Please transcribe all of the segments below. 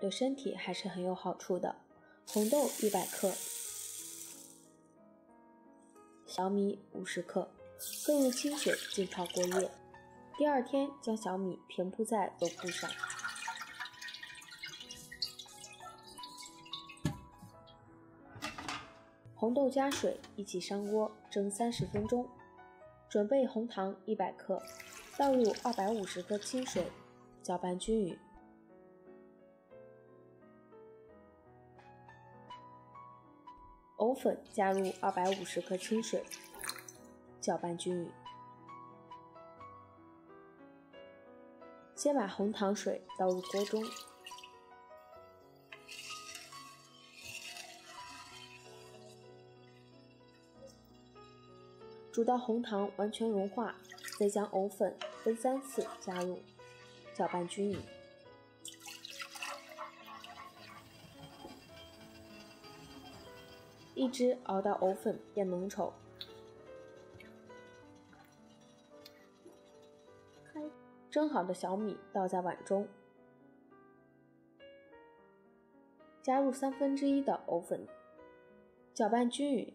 对身体还是很有好处的。红豆一百克，小米五十克，各用清水浸泡过夜。第二天将小米平铺在豆铺上，红豆加水一起上锅蒸三十分钟。准备红糖一百克，倒入二百五十克清水，搅拌均匀。藕粉加入二百五十克清水，搅拌均匀。先把红糖水倒入锅中，煮到红糖完全融化，再将藕粉分三次加入，搅拌均匀。一直熬到藕粉变浓稠。蒸好的小米倒在碗中，加入三分之一的藕粉，搅拌均匀。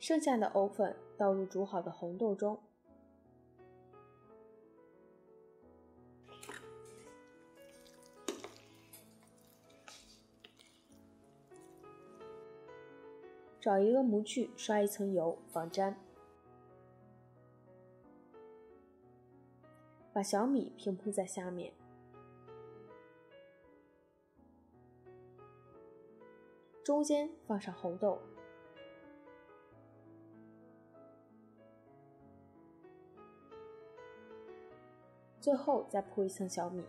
剩下的藕粉倒入煮好的红豆中。找一个模具，刷一层油防粘。把小米平铺在下面，中间放上红豆，最后再铺一层小米，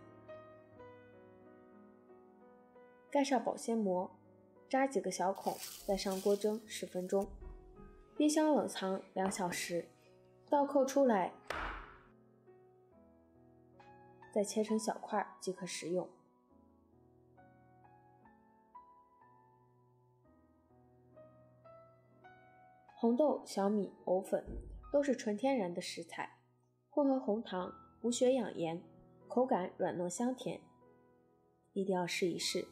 盖上保鲜膜。扎几个小孔，再上锅蒸十分钟，冰箱冷藏两小时，倒扣出来，再切成小块即可食用。红豆、小米、藕粉都是纯天然的食材，混合红糖补血养颜，口感软糯香甜，一定要试一试。